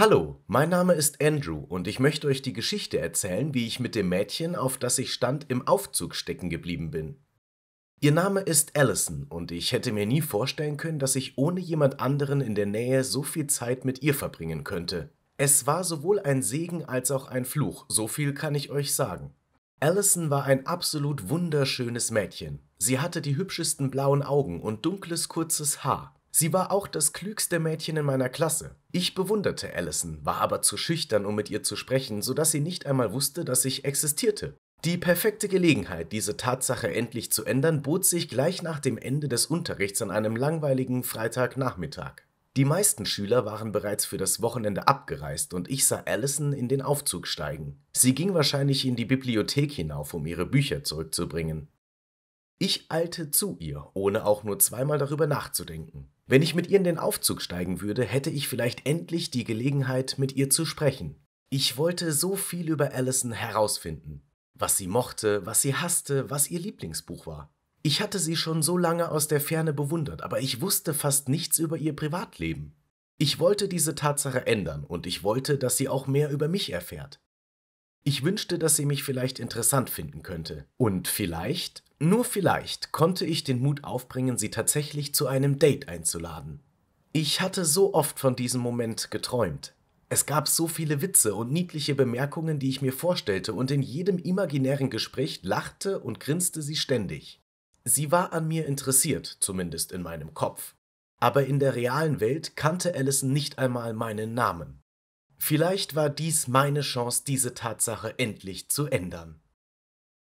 Hallo, mein Name ist Andrew und ich möchte euch die Geschichte erzählen, wie ich mit dem Mädchen, auf das ich stand, im Aufzug stecken geblieben bin. Ihr Name ist Allison und ich hätte mir nie vorstellen können, dass ich ohne jemand anderen in der Nähe so viel Zeit mit ihr verbringen könnte. Es war sowohl ein Segen als auch ein Fluch, so viel kann ich euch sagen. Allison war ein absolut wunderschönes Mädchen. Sie hatte die hübschesten blauen Augen und dunkles kurzes Haar. Sie war auch das klügste Mädchen in meiner Klasse. Ich bewunderte Allison, war aber zu schüchtern, um mit ihr zu sprechen, so dass sie nicht einmal wusste, dass ich existierte. Die perfekte Gelegenheit, diese Tatsache endlich zu ändern, bot sich gleich nach dem Ende des Unterrichts an einem langweiligen Freitagnachmittag. Die meisten Schüler waren bereits für das Wochenende abgereist und ich sah Allison in den Aufzug steigen. Sie ging wahrscheinlich in die Bibliothek hinauf, um ihre Bücher zurückzubringen. Ich eilte zu ihr, ohne auch nur zweimal darüber nachzudenken. Wenn ich mit ihr in den Aufzug steigen würde, hätte ich vielleicht endlich die Gelegenheit, mit ihr zu sprechen. Ich wollte so viel über Allison herausfinden. Was sie mochte, was sie hasste, was ihr Lieblingsbuch war. Ich hatte sie schon so lange aus der Ferne bewundert, aber ich wusste fast nichts über ihr Privatleben. Ich wollte diese Tatsache ändern und ich wollte, dass sie auch mehr über mich erfährt. Ich wünschte, dass sie mich vielleicht interessant finden könnte. Und vielleicht, nur vielleicht konnte ich den Mut aufbringen, sie tatsächlich zu einem Date einzuladen. Ich hatte so oft von diesem Moment geträumt. Es gab so viele Witze und niedliche Bemerkungen, die ich mir vorstellte, und in jedem imaginären Gespräch lachte und grinste sie ständig. Sie war an mir interessiert, zumindest in meinem Kopf. Aber in der realen Welt kannte Allison nicht einmal meinen Namen. Vielleicht war dies meine Chance, diese Tatsache endlich zu ändern.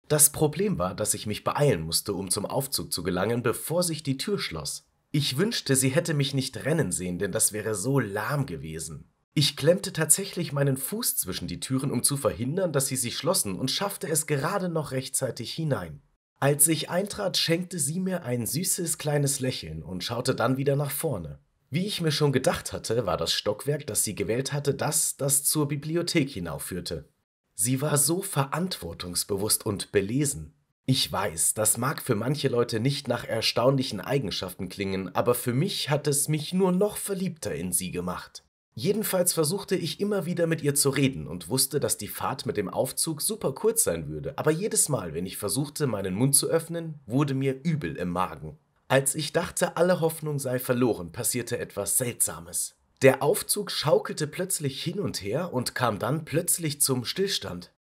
Das Problem war, dass ich mich beeilen musste, um zum Aufzug zu gelangen, bevor sich die Tür schloss. Ich wünschte, sie hätte mich nicht rennen sehen, denn das wäre so lahm gewesen. Ich klemmte tatsächlich meinen Fuß zwischen die Türen, um zu verhindern, dass sie sich schlossen, und schaffte es gerade noch rechtzeitig hinein. Als ich eintrat, schenkte sie mir ein süßes kleines Lächeln und schaute dann wieder nach vorne. Wie ich mir schon gedacht hatte, war das Stockwerk, das sie gewählt hatte, das, das zur Bibliothek hinaufführte. Sie war so verantwortungsbewusst und belesen. Ich weiß, das mag für manche Leute nicht nach erstaunlichen Eigenschaften klingen, aber für mich hat es mich nur noch verliebter in sie gemacht. Jedenfalls versuchte ich immer wieder mit ihr zu reden und wusste, dass die Fahrt mit dem Aufzug super kurz sein würde, aber jedes Mal, wenn ich versuchte, meinen Mund zu öffnen, wurde mir übel im Magen. Als ich dachte, alle Hoffnung sei verloren, passierte etwas Seltsames. Der Aufzug schaukelte plötzlich hin und her und kam dann plötzlich zum Stillstand.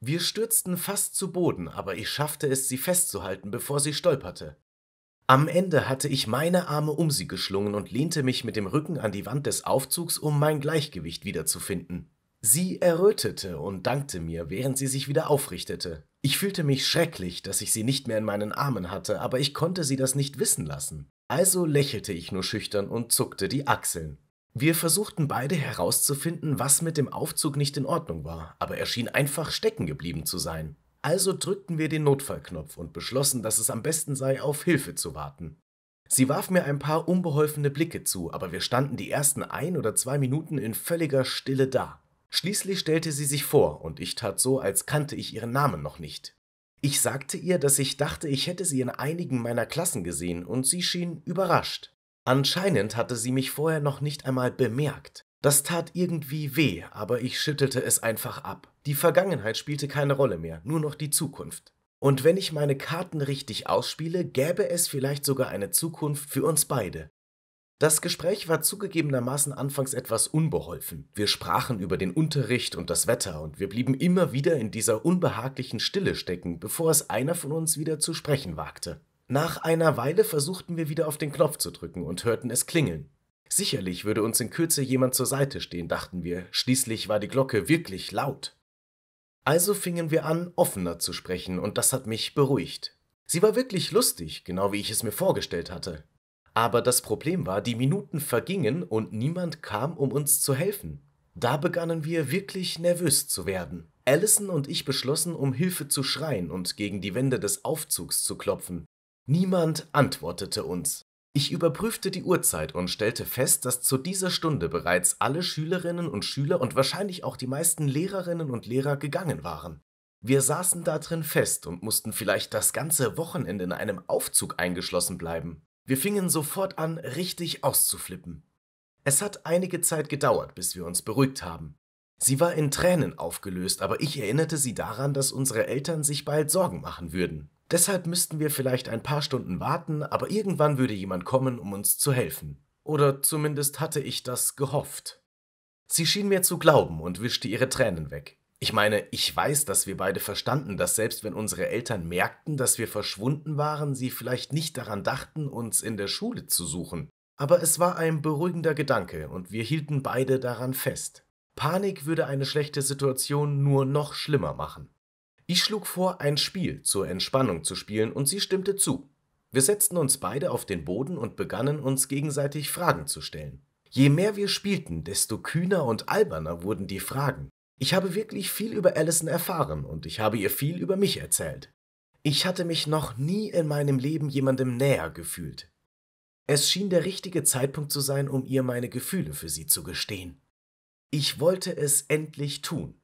Wir stürzten fast zu Boden, aber ich schaffte es, sie festzuhalten, bevor sie stolperte. Am Ende hatte ich meine Arme um sie geschlungen und lehnte mich mit dem Rücken an die Wand des Aufzugs, um mein Gleichgewicht wiederzufinden. Sie errötete und dankte mir, während sie sich wieder aufrichtete. Ich fühlte mich schrecklich, dass ich sie nicht mehr in meinen Armen hatte, aber ich konnte sie das nicht wissen lassen. Also lächelte ich nur schüchtern und zuckte die Achseln. Wir versuchten beide herauszufinden, was mit dem Aufzug nicht in Ordnung war, aber er schien einfach stecken geblieben zu sein. Also drückten wir den Notfallknopf und beschlossen, dass es am besten sei, auf Hilfe zu warten. Sie warf mir ein paar unbeholfene Blicke zu, aber wir standen die ersten ein oder zwei Minuten in völliger Stille da. Schließlich stellte sie sich vor, und ich tat so, als kannte ich ihren Namen noch nicht. Ich sagte ihr, dass ich dachte, ich hätte sie in einigen meiner Klassen gesehen, und sie schien überrascht. Anscheinend hatte sie mich vorher noch nicht einmal bemerkt. Das tat irgendwie weh, aber ich schüttelte es einfach ab. Die Vergangenheit spielte keine Rolle mehr, nur noch die Zukunft. Und wenn ich meine Karten richtig ausspiele, gäbe es vielleicht sogar eine Zukunft für uns beide. Das Gespräch war zugegebenermaßen anfangs etwas unbeholfen. Wir sprachen über den Unterricht und das Wetter und wir blieben immer wieder in dieser unbehaglichen Stille stecken, bevor es einer von uns wieder zu sprechen wagte. Nach einer Weile versuchten wir wieder auf den Knopf zu drücken und hörten es klingeln. Sicherlich würde uns in Kürze jemand zur Seite stehen, dachten wir, schließlich war die Glocke wirklich laut. Also fingen wir an, offener zu sprechen, und das hat mich beruhigt. Sie war wirklich lustig, genau wie ich es mir vorgestellt hatte. Aber das Problem war, die Minuten vergingen und niemand kam, um uns zu helfen. Da begannen wir wirklich nervös zu werden. Allison und ich beschlossen, um Hilfe zu schreien und gegen die Wände des Aufzugs zu klopfen. Niemand antwortete uns. Ich überprüfte die Uhrzeit und stellte fest, dass zu dieser Stunde bereits alle Schülerinnen und Schüler und wahrscheinlich auch die meisten Lehrerinnen und Lehrer gegangen waren. Wir saßen da drin fest und mussten vielleicht das ganze Wochenende in einem Aufzug eingeschlossen bleiben. Wir fingen sofort an, richtig auszuflippen. Es hat einige Zeit gedauert, bis wir uns beruhigt haben. Sie war in Tränen aufgelöst, aber ich erinnerte sie daran, dass unsere Eltern sich bald Sorgen machen würden. Deshalb müssten wir vielleicht ein paar Stunden warten, aber irgendwann würde jemand kommen, um uns zu helfen. Oder zumindest hatte ich das gehofft. Sie schien mir zu glauben und wischte ihre Tränen weg. Ich meine, ich weiß, dass wir beide verstanden, dass selbst wenn unsere Eltern merkten, dass wir verschwunden waren, sie vielleicht nicht daran dachten, uns in der Schule zu suchen. Aber es war ein beruhigender Gedanke und wir hielten beide daran fest. Panik würde eine schlechte Situation nur noch schlimmer machen. Ich schlug vor, ein Spiel zur Entspannung zu spielen und sie stimmte zu. Wir setzten uns beide auf den Boden und begannen uns gegenseitig Fragen zu stellen. Je mehr wir spielten, desto kühner und alberner wurden die Fragen. Ich habe wirklich viel über Allison erfahren und ich habe ihr viel über mich erzählt. Ich hatte mich noch nie in meinem Leben jemandem näher gefühlt. Es schien der richtige Zeitpunkt zu sein, um ihr meine Gefühle für sie zu gestehen. Ich wollte es endlich tun.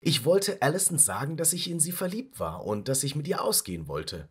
Ich wollte Allison sagen, dass ich in sie verliebt war und dass ich mit ihr ausgehen wollte.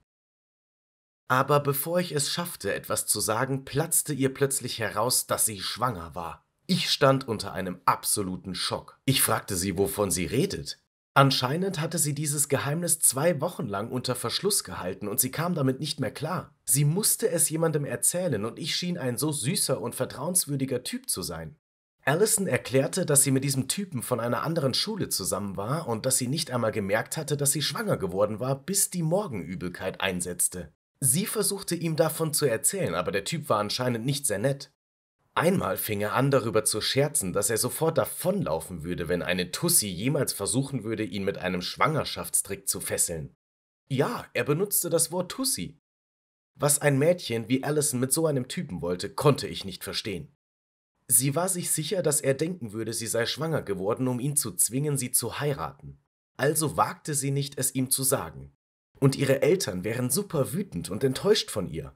Aber bevor ich es schaffte, etwas zu sagen, platzte ihr plötzlich heraus, dass sie schwanger war. Ich stand unter einem absoluten Schock. Ich fragte sie, wovon sie redet. Anscheinend hatte sie dieses Geheimnis zwei Wochen lang unter Verschluss gehalten und sie kam damit nicht mehr klar. Sie musste es jemandem erzählen und ich schien ein so süßer und vertrauenswürdiger Typ zu sein. Allison erklärte, dass sie mit diesem Typen von einer anderen Schule zusammen war und dass sie nicht einmal gemerkt hatte, dass sie schwanger geworden war, bis die Morgenübelkeit einsetzte. Sie versuchte ihm davon zu erzählen, aber der Typ war anscheinend nicht sehr nett. Einmal fing er an, darüber zu scherzen, dass er sofort davonlaufen würde, wenn eine Tussi jemals versuchen würde, ihn mit einem Schwangerschaftstrick zu fesseln. Ja, er benutzte das Wort Tussi. Was ein Mädchen wie Allison mit so einem Typen wollte, konnte ich nicht verstehen. Sie war sich sicher, dass er denken würde, sie sei schwanger geworden, um ihn zu zwingen, sie zu heiraten. Also wagte sie nicht, es ihm zu sagen. Und ihre Eltern wären super wütend und enttäuscht von ihr.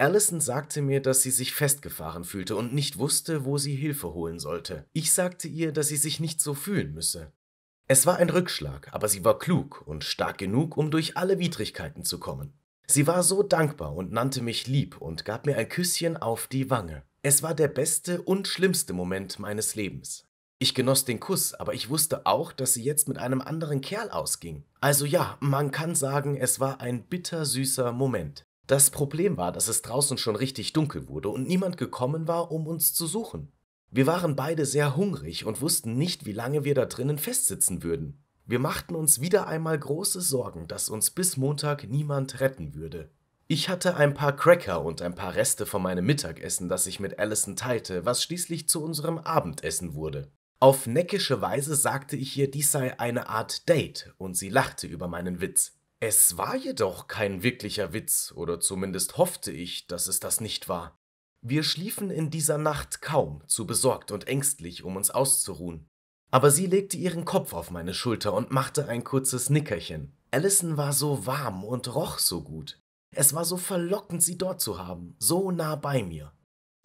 Allison sagte mir, dass sie sich festgefahren fühlte und nicht wusste, wo sie Hilfe holen sollte. Ich sagte ihr, dass sie sich nicht so fühlen müsse. Es war ein Rückschlag, aber sie war klug und stark genug, um durch alle Widrigkeiten zu kommen. Sie war so dankbar und nannte mich lieb und gab mir ein Küsschen auf die Wange. Es war der beste und schlimmste Moment meines Lebens. Ich genoss den Kuss, aber ich wusste auch, dass sie jetzt mit einem anderen Kerl ausging. Also ja, man kann sagen, es war ein bittersüßer Moment. Das Problem war, dass es draußen schon richtig dunkel wurde und niemand gekommen war, um uns zu suchen. Wir waren beide sehr hungrig und wussten nicht, wie lange wir da drinnen festsitzen würden. Wir machten uns wieder einmal große Sorgen, dass uns bis Montag niemand retten würde. Ich hatte ein paar Cracker und ein paar Reste von meinem Mittagessen, das ich mit Allison teilte, was schließlich zu unserem Abendessen wurde. Auf neckische Weise sagte ich ihr, dies sei eine Art Date, und sie lachte über meinen Witz. Es war jedoch kein wirklicher Witz, oder zumindest hoffte ich, dass es das nicht war. Wir schliefen in dieser Nacht kaum, zu besorgt und ängstlich, um uns auszuruhen. Aber sie legte ihren Kopf auf meine Schulter und machte ein kurzes Nickerchen. Allison war so warm und roch so gut. Es war so verlockend, sie dort zu haben, so nah bei mir.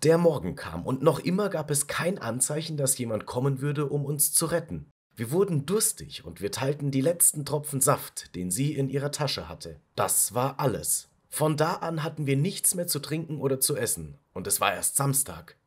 Der Morgen kam und noch immer gab es kein Anzeichen, dass jemand kommen würde, um uns zu retten. Wir wurden durstig und wir teilten die letzten Tropfen Saft, den sie in ihrer Tasche hatte. Das war alles. Von da an hatten wir nichts mehr zu trinken oder zu essen, und es war erst Samstag.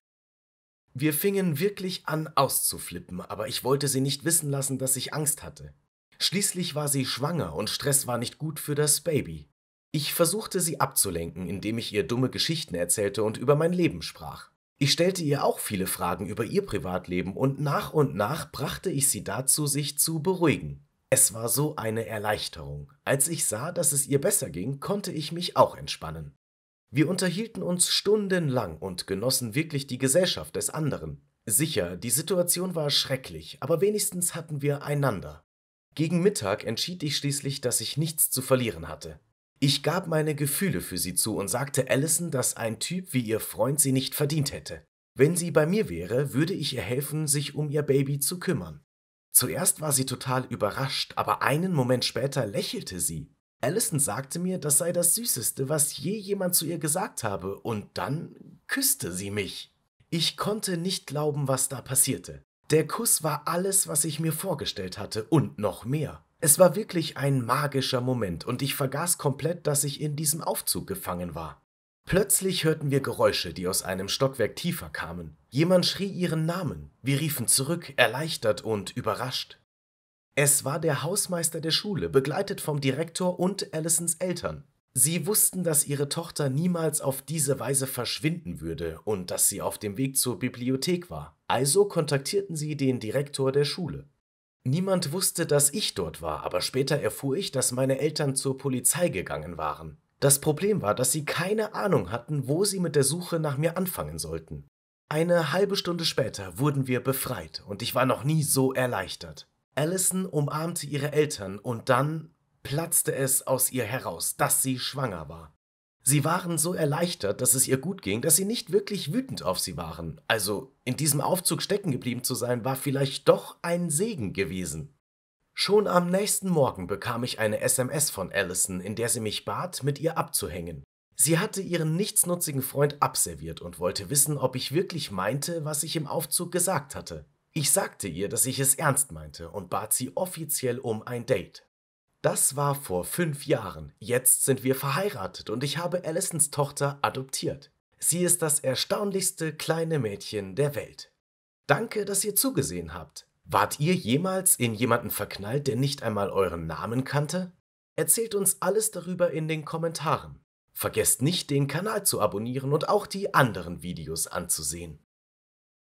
Wir fingen wirklich an auszuflippen, aber ich wollte sie nicht wissen lassen, dass ich Angst hatte. Schließlich war sie schwanger und Stress war nicht gut für das Baby. Ich versuchte sie abzulenken, indem ich ihr dumme Geschichten erzählte und über mein Leben sprach. Ich stellte ihr auch viele Fragen über ihr Privatleben und nach und nach brachte ich sie dazu, sich zu beruhigen. Es war so eine Erleichterung. Als ich sah, dass es ihr besser ging, konnte ich mich auch entspannen. Wir unterhielten uns stundenlang und genossen wirklich die Gesellschaft des anderen. Sicher, die Situation war schrecklich, aber wenigstens hatten wir einander. Gegen Mittag entschied ich schließlich, dass ich nichts zu verlieren hatte. Ich gab meine Gefühle für sie zu und sagte Allison, dass ein Typ wie ihr Freund sie nicht verdient hätte. Wenn sie bei mir wäre, würde ich ihr helfen, sich um ihr Baby zu kümmern. Zuerst war sie total überrascht, aber einen Moment später lächelte sie. Allison sagte mir, das sei das Süßeste, was je jemand zu ihr gesagt habe, und dann küsste sie mich. Ich konnte nicht glauben, was da passierte. Der Kuss war alles, was ich mir vorgestellt hatte, und noch mehr. Es war wirklich ein magischer Moment und ich vergaß komplett, dass ich in diesem Aufzug gefangen war. Plötzlich hörten wir Geräusche, die aus einem Stockwerk tiefer kamen. Jemand schrie ihren Namen. Wir riefen zurück, erleichtert und überrascht. Es war der Hausmeister der Schule, begleitet vom Direktor und Allisons Eltern. Sie wussten, dass ihre Tochter niemals auf diese Weise verschwinden würde und dass sie auf dem Weg zur Bibliothek war. Also kontaktierten sie den Direktor der Schule. Niemand wusste, dass ich dort war, aber später erfuhr ich, dass meine Eltern zur Polizei gegangen waren. Das Problem war, dass sie keine Ahnung hatten, wo sie mit der Suche nach mir anfangen sollten. Eine halbe Stunde später wurden wir befreit und ich war noch nie so erleichtert. Allison umarmte ihre Eltern und dann platzte es aus ihr heraus, dass sie schwanger war. Sie waren so erleichtert, dass es ihr gut ging, dass sie nicht wirklich wütend auf sie waren. Also in diesem Aufzug stecken geblieben zu sein, war vielleicht doch ein Segen gewesen. Schon am nächsten Morgen bekam ich eine SMS von Allison, in der sie mich bat, mit ihr abzuhängen. Sie hatte ihren nichtsnutzigen Freund abserviert und wollte wissen, ob ich wirklich meinte, was ich im Aufzug gesagt hatte. Ich sagte ihr, dass ich es ernst meinte und bat sie offiziell um ein Date. Das war vor fünf Jahren. Jetzt sind wir verheiratet und ich habe Allisons Tochter adoptiert. Sie ist das erstaunlichste kleine Mädchen der Welt. Danke, dass ihr zugesehen habt. Wart ihr jemals in jemanden verknallt, der nicht einmal euren Namen kannte? Erzählt uns alles darüber in den Kommentaren. Vergesst nicht, den Kanal zu abonnieren und auch die anderen Videos anzusehen.